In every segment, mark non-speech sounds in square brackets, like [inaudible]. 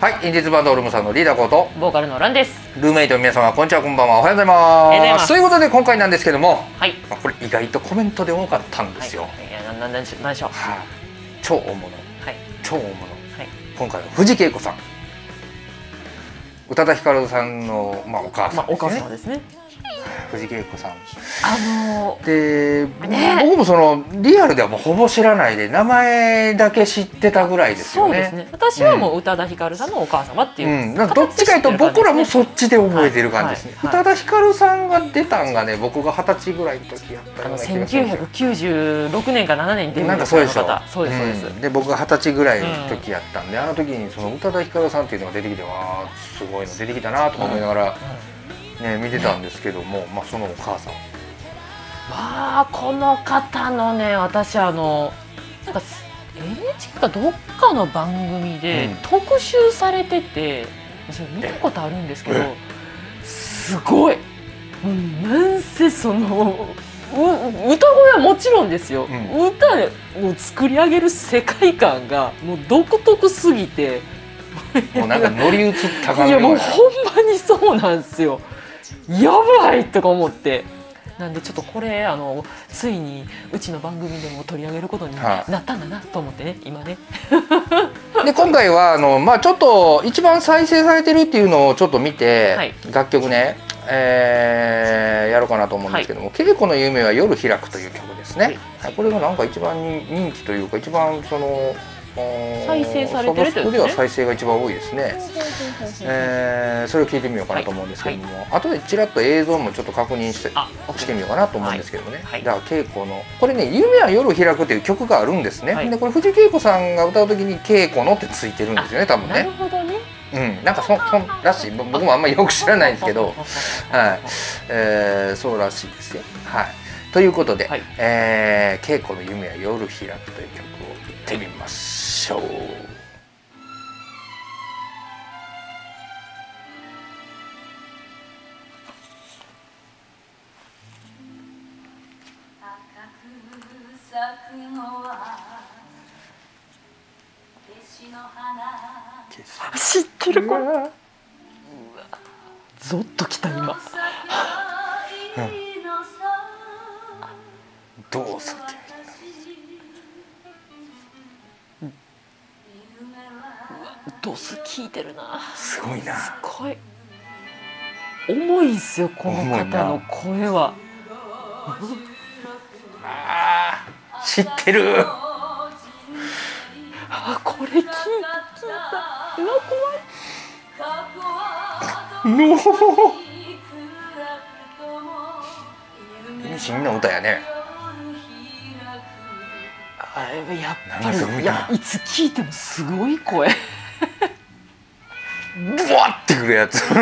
はい、インディーズバンドオルムさんのリーダーことボーカルのランです。ルーメイトの皆様こんにちはこんばんはおはようございます。ということで今回なんですけども、はい。まあ、これ意外とコメントで多かったんですよ、はい、いやなななんでしょなんでしょう。はい。超大物。はい。超大物。はい。今回は藤恵子さん。宇多田ヒカルさんの、まあ、お母さまあおんですね、母様ですね藤恵子さん。あので、ね。僕もそのリアルではもうほぼ知らないで名前だけ知ってたぐらいですよね。そうですね。私はもう宇多田ヒカルさんのお母様っていうう、ん、なんかどっちかいうと僕らもそっちで覚えてる感じですね。宇多田ヒカルさんが出たんがね、僕が二十歳ぐらいの時やったような気がするんですよ。1996年か7年にデビューなんかそうでしょあの方そうですそうです、ん。で僕が二十歳ぐらいの時やったんで、あの時にその宇多田ヒカルさんっていうのが出てきてわあすごいの出てきたなとか思いながら、ね見てたんですけども、まあそのお母さん。まあこの方のね私あのなんか NHK かどっかの番組でうん。特集されてて、それ見たことあるんですけどえすごい、うん、なんせそのう歌声はもちろんですよ、うん。歌を作り上げる世界観がもう独特すぎて。もうなんか乗り移った感いじのやもうほんまにそうなんですよやばいとか思って。なんでちょっとこれあのついにうちの番組でも取り上げることにはい。なったんだなと思ってね今ね。[laughs] で今回はあの、まあ、ちょっと一番再生されてるっていうのをちょっと見て、はい。楽曲ね、えーやろうかなと思うんですけども「稽古の夢は夜開く」という曲ですね、はい。これがなんか一番人人気というか一番その再生されてるってサブスクでことですねは再生が一番多いですね、えーそれを聞いてみようかなと思うんですけども、後でちらっと映像もちょっと確認してあしてみようかなと思うんですけどもね、はい。だから稽古のこれね「夢は夜開く」っていう曲があるんですね、はい。でこれ藤恵子さんが歌う時に「稽古の」ってついてるんですよね多分なるねほどね。うん。なんかそそんらしい。ぼ僕もあんまりよく知らないんですけど。[laughs] はい、えーそうらしいですよ。はい。ということで、はい。えー稽古の夢は夜開く」という曲ってみましょう。知ってるこれ。ゾッときた今。どうさドス聞いてるな。すごいな。すごい。重いんすよこの方の声は。あー知ってる。あこれ聞い聞い。たうわ怖い。の [laughs] 意味深な歌やね。あやっぱなんかすごいやいつ聞いてもすごい声。いブワッてくるやつ。い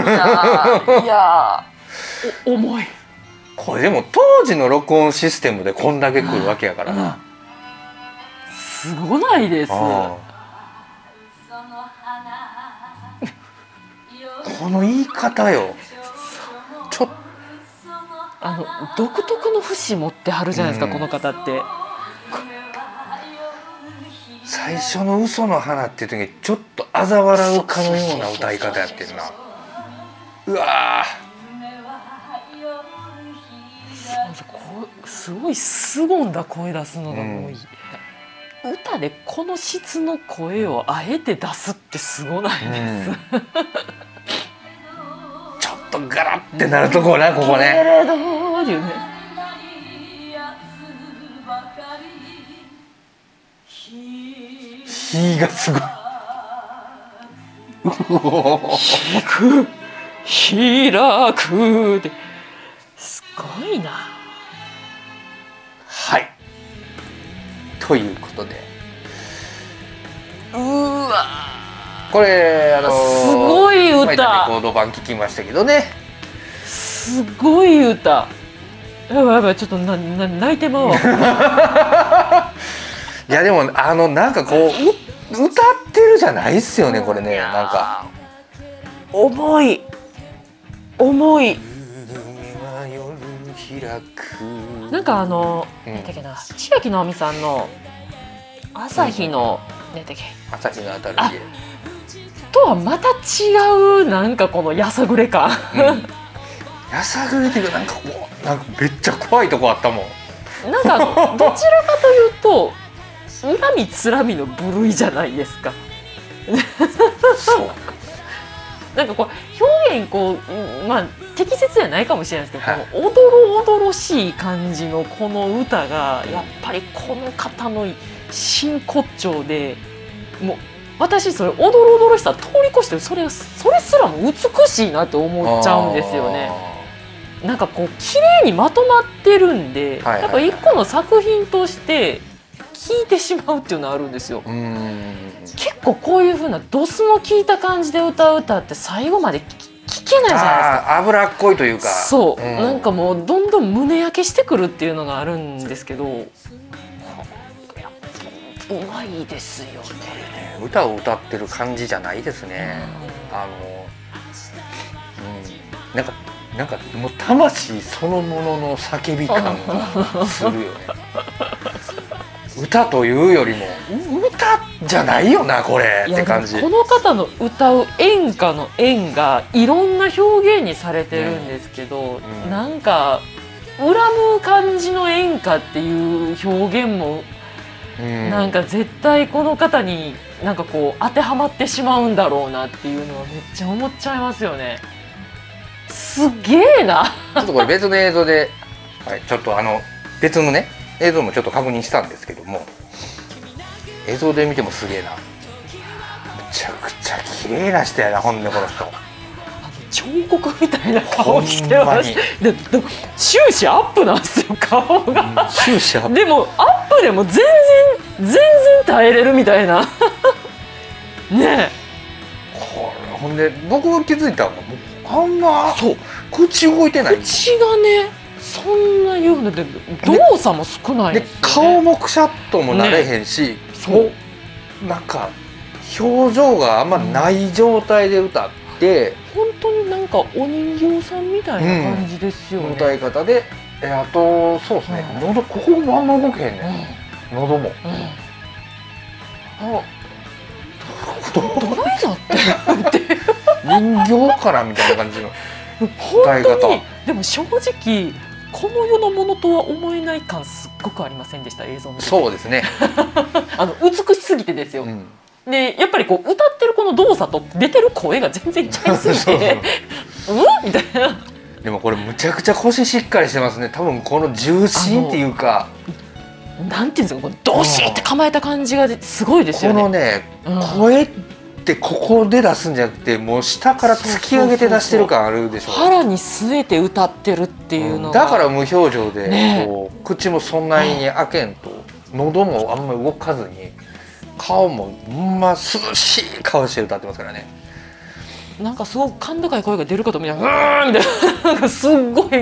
やー [laughs] お重い。これでも当時の録音システムでこんだけ来るわけやからな、すごないです。この言い方よ。ちょっあの独特の節持ってはるじゃないですか、うん。この方って最初の嘘の花っていう時にちょっと嘲笑うかのような歌い方やってるな。うわそうこうすごいすぼんだ声出すのがもういい、歌でこの質の声をあえて出すってすごないー、です、うん、ちょっとガラってなるとこなここけね火がすごい。引く開くってすごいな。はい。ということで。うーわ。これあのーすごい歌。レコード版聞きましたけどね。すごい歌。やばいやばいちょっとなな泣いてまうわ。[laughs] いやでもあのなんかこうう歌ってるじゃないっすよねこれねなんか。重い。重い。なんかあの、うん。なんだっけな千秋直美さんの朝日の、なんだっけ。朝日のあたりあでとはまた違うなんかこのやさぐれ感。うん。やさぐれてるなんかこうなんかめっちゃ怖いとこあったもん。なんかどちらかというと恨みつらみの部類じゃないですか。そう。なんかこう表現こう、うんまあ適切じゃないかもしれないですけど、はい。このおどろおどろしい感じのこの歌がやっぱりこの方の真骨頂でもう私それおどろおどろしさ通り越してそれそれすらも美しいなって思っちゃうんですよね。なんかこう綺麗にまとまってるんで、はいはいはい。やっぱ一個の作品として聴いてしまうっていうのはあるんですよ。結構こういう風なドスの効いた感じで歌う歌って最後まで聞聞けないじゃないですか。脂っこいというか。そう、ん。なんかもうどんどん胸焼けしてくるっていうのがあるんですけどうまいですよね。歌を歌ってる感じじゃないですね、あの、うん、なんかなんかもう魂そのものの叫び感がするよね [laughs] 歌というよりもう歌じゃないよなこれって感じこの方の歌う演歌の演がいろんな表現にされてるんですけど、うんなんか恨む感じの演歌っていう表現もうんなんか絶対この方になんかこう当てはまってしまうんだろうなっていうのはめっちゃ思っちゃいますよね。すげえな。ちょっとこれ別の映像で、はい、ちょっとあの別のね映像もちょっと確認したんですけども映像で見てもすげえな。むちゃくちゃ綺麗な人やなほんでこの人。彫刻みたいな顔してます。ほんまに。ででも終始アップなんですよ顔が。終始でもアップでも全然全然耐えれるみたいな。[laughs] ねこれほんで僕が気づいたのあんまえそう。口動いてない。口がねそんな言うので動作も少ないでね。顔もくしゃっともなれへんし、そう。なんか表情があんまない状態で歌って、本当になんかお人形さんみたいな感じですよね、歌い方でえあとそうですね、うん。喉ここもあんま動けへんね、ん、喉も。うん。うんあど [laughs] どないなってるって。人形かなみたいな感じの歌い方。にでも正直この世のものとは思えない感すっごくありませんでした？映像見そうですね、[laughs] あの美しすぎてですよ、うん、でやっぱりこう歌ってるこの動作と出てる声が全然違いすぎて [laughs] そううん [laughs] みたいな。でもこれむちゃくちゃ腰しっかりしてますね。多分この重心っていうか。なんていうんですかこのどしって構えた感じがすごいですこよね。のね、うん。声ってここで出すんじゃなくてもう下から突き上げて出してる感あるでしょ腹に据えて歌ってるっていうのが、だから無表情で、ねこう口もそんなに開けんと喉もあんまり動かずに顔もほんま涼しい顔して歌ってますからね。なんかすごく甲高い声が出るかと思いながらうーんみたいな。なんかすっごい。こ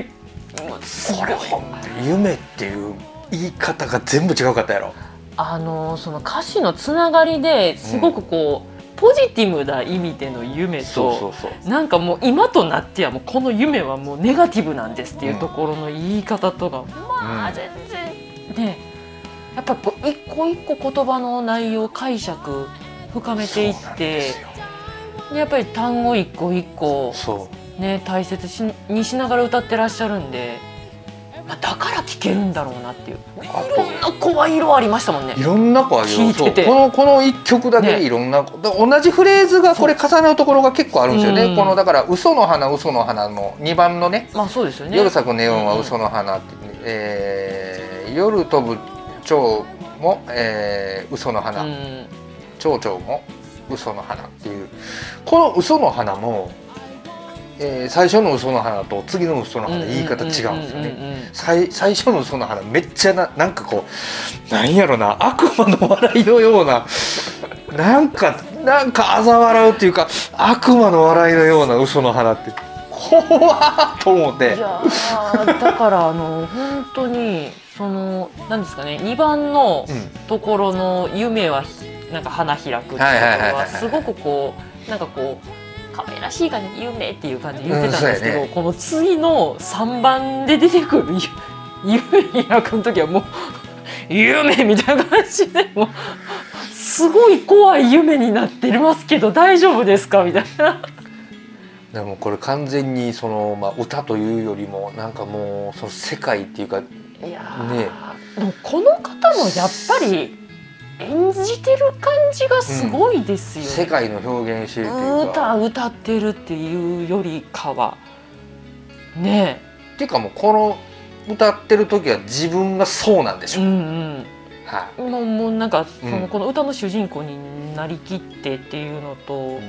れほんと夢っていう言い方が全部違うかったやろ。あのその歌詞のつながりですごくこう、ポジティブな意味での夢とそうそうそう。なんかもう今となってはもうこの夢はもうネガティブなんですっていうところの言い方とか、まあうん全然。ね。やっぱこう一個一個言葉の内容解釈深めていってやっぱり単語一個一個ね大切しにしながら歌ってらっしゃるんで、まあ、だから聴けるんだろうなっていう。いあろんな声色ありましたもんね。い。ろんな子あるよ聞いてこのこの一曲だけね。でいろんな子、だ同じフレーズがこれ重なるところが結構あるんですよね、うん。このだから「嘘の花嘘の花」の2番のね。まあそうですよ「ね。夜咲くネオンは嘘の花」って、えー夜飛ぶ蝶も、えー嘘の花」うん。蝶々も嘘の花っていう。この嘘の花も、えー最初の嘘の花と次の嘘の花言い方違うんですよね。最最初の嘘の花めっちゃななんかこうなんやろな悪魔の笑いのようななんかなんか嘲笑うっていうか悪魔の笑いのような嘘の花って怖っと思って。いやーだからあの本当にそのなんですかね2番のうん。ところの夢はなんか花開くっていうところはすごくこうなんかこう可愛らしい感じで夢っていう感じで言ってたんですけど、うんね。この次の3番で出てくるゆ夢開くの時はもう [laughs] 夢みたいな感じでもうすごい怖い夢になってますけど大丈夫ですか？みたいな。[laughs] でもこれ完全にその、まあ、歌というよりもなんかもうその世界っていうかいやーね。この方のやっぱり演じてる感じがすごいですよね、世界の表現してるっていうか。歌歌ってるっていうよりかは。ね。っていうかもうこの歌ってる時は自分がそうなんでしえうょ、んはうん。もうもうなんかその、うんこの歌の主人公になりきってっていうのと、い、やっ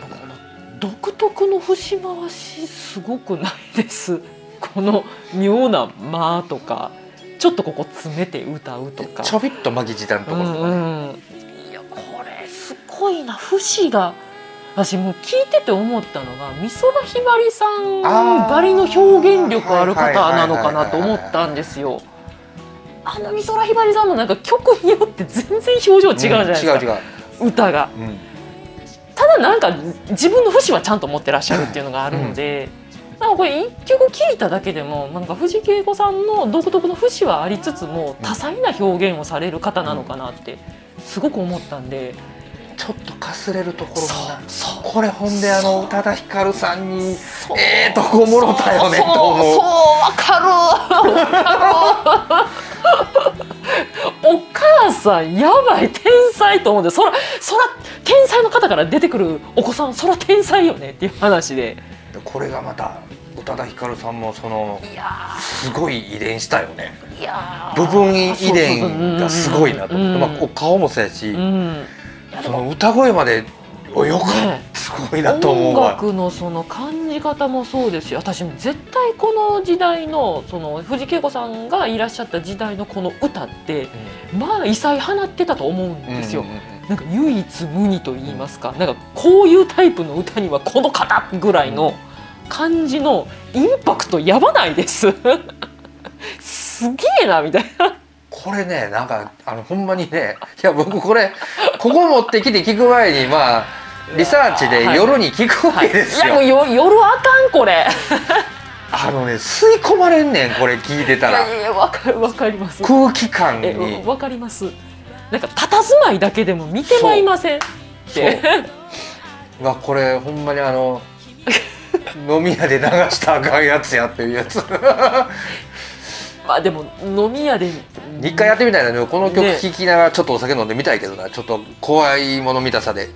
ぱこの独特の節回しすごくないです？この妙な「間」とかちょっとここ詰めて歌うとか。ちょびっと巻き舌のところとかね、うんうん、いやこれすごいな。節が私もう聞いてて思ったのが美空ひばりさんばりの表現力ある方なのかなと思ったんですよ。あの美空ひばりさんもなんか曲によって全然表情違うじゃないですか、うん違う違う、歌が。うん。ただなんか自分の節はちゃんと持ってらっしゃるっていうのがあるので、なんかこれ一曲聴いただけでもなんか藤圭子さんの独特の節はありつつも多彩な表現をされる方なのかなってすごく思ったんで、ちょっとかすれるところが。これほんであの宇多田ヒカルさんにええとこもろたよねと思う。そうわかるわかる。[laughs] お母さんやばい天才と思ってそらそら天才の方から出てくるお子さんそら天才よねっていう話でこれがまた宇多田ヒカルさんもそのすごい遺伝したよね。部分遺伝がすごいなと思って、うん。まあ、お顔もそうやし、うん。その歌声までおよかっねたすごいなと思う音わ。楽のその感じ方もそうですし私も絶対この時代のその藤圭子さんがいらっしゃった時代のこの歌ってまあ異彩放ってたと思うんですよ。うんうんうんなんか唯一無二と言いますか、なんかこういうタイプの歌にはこの方ぐらいの感じのインパクトやばないです。すげえなみたいな。これねなんかあのほんまにねいや僕これここ持ってきて聞く前にまあリサーチで夜に聞くわけですよ。いやもうよ夜あかんこれ。あのね吸い込まれんねんこれ聞いてたらいやいやわかるわかります。空気感えに。わかります。なんか佇まいだけでも見てまいません。ってうわこれほんまにあの [laughs] 飲み屋で流したらあかんやつやっていうやつまあでも飲み屋で一回やってみたいなねこの曲ね聴きながらちょっとお酒飲んでみたいけどなちょっと怖いもの見たさで、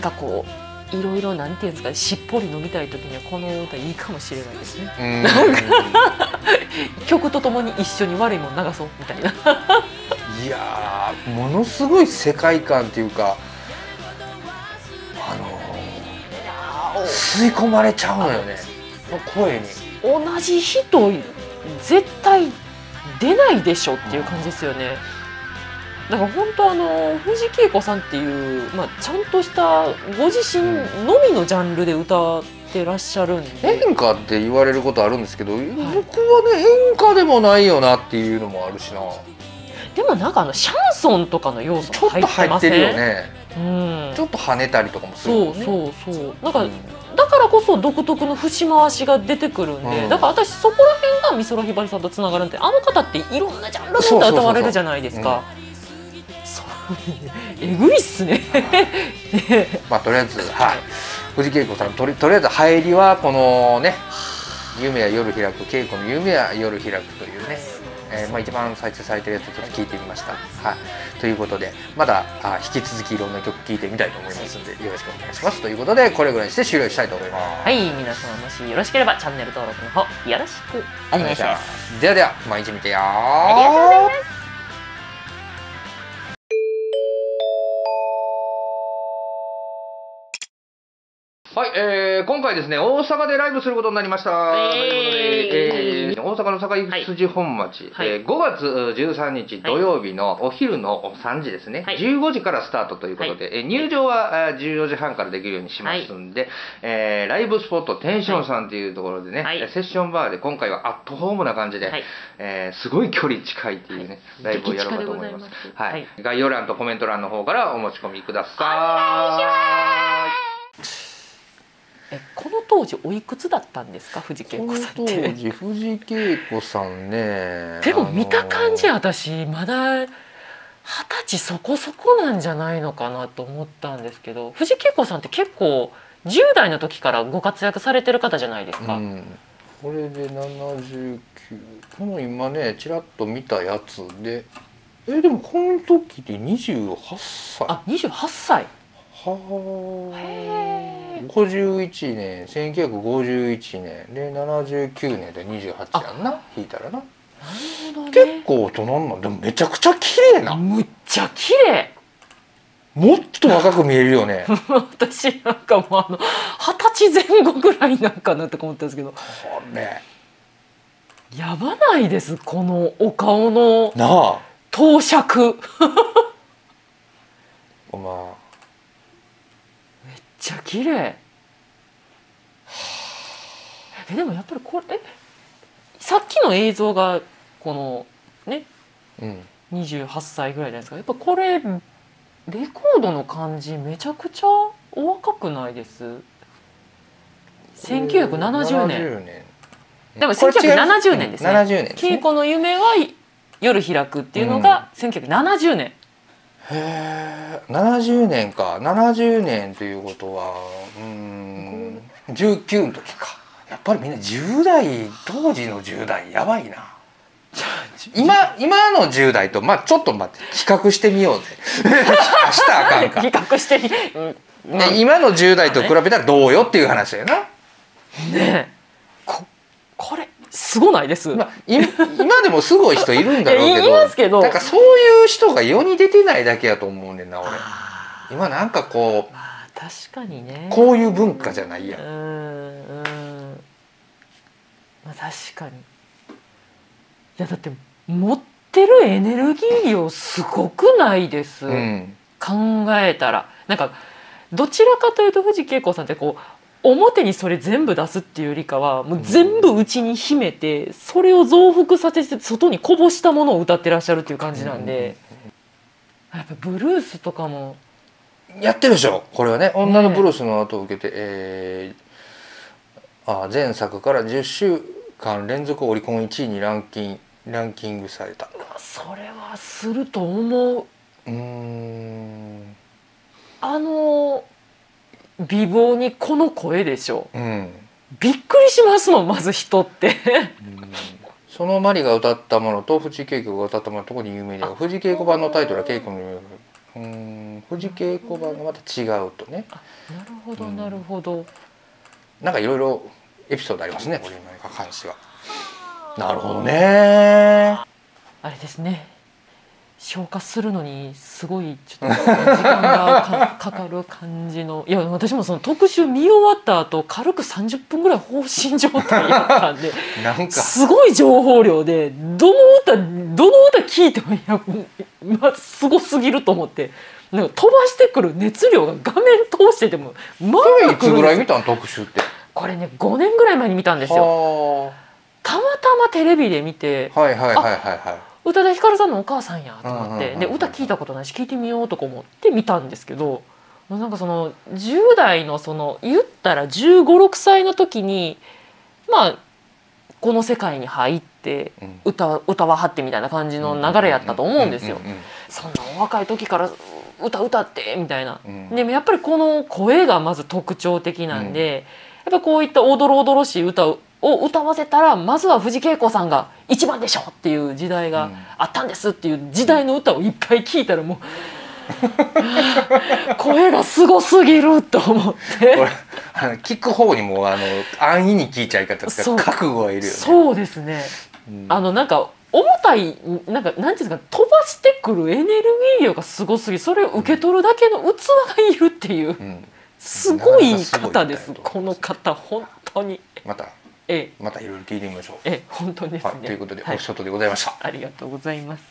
なんかこういろいろなんていうんですかしっぽり飲みたい時にはこの歌いいかもしれないですね。うん曲とともに一緒に悪いもん流そうみたいな。いやーものすごい世界観っていうかあのー吸い込まれちゃうのよねの声に同じ人絶対出ないでしょっていう感じですよね。だから本当あの藤圭子さんっていう、まあ、ちゃんとしたご自身のみのジャンルで歌ってらっしゃるんで、演歌って言われることあるんですけど、僕はね演歌でもないよなっていうのもあるしな。でもなんかあのシャンソンとかの要素ちょっと入って入ってるよね。うん。ちょっと跳ねたりとかもするそうよね。そうそうなんか、うん。だからこそ独特の節回しが出てくるんで、うん。だから私そこら辺が美空ひばりさんとつながるんであの方っていろんなジャンルの歌われるじゃないですか。そう [laughs] えぐいっすね。ねまあとりあえずはい。藤恵子さんとりとりあえず入りはこのね夢は夜開く稽古の夢は夜開くというね、えーまあ、一番再生されてるやつをちょっと聞いてみました。はい、ということでまだあ引き続きいろんな曲聴いてみたいと思いますんでよろしくお願いします。ということでこれぐらいにして終了したいと思います。はい。皆様もしよろしければチャンネル登録の方よろしくお願いします。ではでは毎日見てよありがとうございますはい、えー、今回ですね、大阪でライブすることになりました。えーということで、えー大阪の堺筋本町、はい。えー5月13日土曜日のお昼の3時ですね、はい。15時からスタートということで、えー入場はあー14時半からできるようにしますんで、えーライブスポットテンションさんというところでね、はい。えーセッションバーで今回はアットホームな感じで、はい。えーすごい距離近いっていうね、はい。ライブをやろうかと思います。はい、はい。概要欄とコメント欄の方からお持ち込みください。えこの当時おいくつだったんですか藤圭この子さんっ当て時藤恵子さんねでも見た感じあの私まだ二十歳そこそこなんじゃないのかなと思ったんですけど藤恵子さんって結構10代の時からご活躍されてる方じゃないですか、うん、これで79この今ねちらっと見たやつでえでもこの時で28歳？はあ28歳あへー51年1951年で79年で28やんな引いたらな。なるほど結ね構大人なでもめちゃくちゃ綺麗な。むっちゃ綺麗。もっと若く見えるよね。[laughs] 私なんかもうあの二十歳前後ぐらいなんかなとか思ったんですけど。これ。やばないですこのお顔のなあ。投釈めっまちゃ綺麗。えでもやっぱりこれえさっきの映像がこのねあうん。28歳ぐらいじゃないですか。やっぱこれレコードの感じめちゃくちゃお若くないです？1970年。70年。でもこれ違う1970年ですね。うん。70年ですね。稽古の夢は夜開くっていうのが1970年、へえ70年か。70年ということはうーん19の時か。やっぱりみんな10代当時の10代やばいな。今今の10代とまあちょっと待って。比較してみようぜ。[laughs] 明日あかんか [laughs] 比較してみ、うん。今の10代と比べたらどうよっていう話だよな、ねえ。ここれすごないです、まあ、い今でもすごい人いるんだろうけど [laughs] いますけど。そういう人が世に出てないだけやと思うねんな俺。今なんかこうまあ確かにね。こういう文化じゃないやうんんうん。まあ確かに。いやだって持ってるエネルギー量すごくないです、うん。考えたら。なんかどちらかというと藤恵子さんってこう表にそれ全部出すっていうよりかはもう全部内に秘めてそれを増幅させて外にこぼしたものを歌ってらっしゃるっていう感じなんで、やっぱブルースとかもやってるでしょこれはね。女のブルースの後を受けて、えーあ前作から10週間連続オリコン1位にランキンランキングされた。それはすると思う。うーん。あの美貌にこの声でしょう。ん。びっくりしますもんまず人って。そのマリが歌ったものと藤恵子が歌ったものとこに有名で藤恵子版のタイトルは恵子のう藤恵子版がまた違うとね。なるほどうん。なるほど、なんかいろいろエピソードありますねこれに関しては。なるほどね。あれですね消化するのにすごいちょっと時間がかかかる感じのいや私もその特集見終わった後軽く30分ぐらい放心状態やったんで [laughs] なんか。すごい情報量でどの歌どの歌聞いてもいや、まあ、すごすぎると思ってなんか飛ばしてくる熱量が画面通しててもまあいつぐらい見たん特集ってこれね5年ぐらい前に見たんですよ。はたまたまテレビで見てあはいはいはいはいはい宇多田ヒカルさんのお母さんやと思ってで歌聞いたことないし聞いてみようとか思って見たんですけどなんかその10代のその言ったら1 5 6歳の時にまあこの世界に入ってうん。歌歌わはってみたいな感じの流れやったと思うんですよ。そんなお若い時から歌歌ってみたいな。うん。でもやっぱりこの声がまず特徴的なんで、やっぱこういったおどろおどろしい歌を歌わせたらまずは藤恵子さんが一番でしょっていう時代があったんですっていう時代の歌をいっぱい聞いたらもう [laughs] 声がすごすぎると思って。[laughs] 聞く方にもあの安易に聞いちゃい方ですから覚悟はいるよね。そうですね。うん。あのなんか重たいなんかなんていうんですか飛ばしてくるエネルギー量がすごすぎそれを受け取るだけの器がいるっていううん。すごい方です。この方本当に。またええ。またいろいろ聞いてみましょう。ええ本当ですね、はいということではい。お仕事でございました。ありがとうございます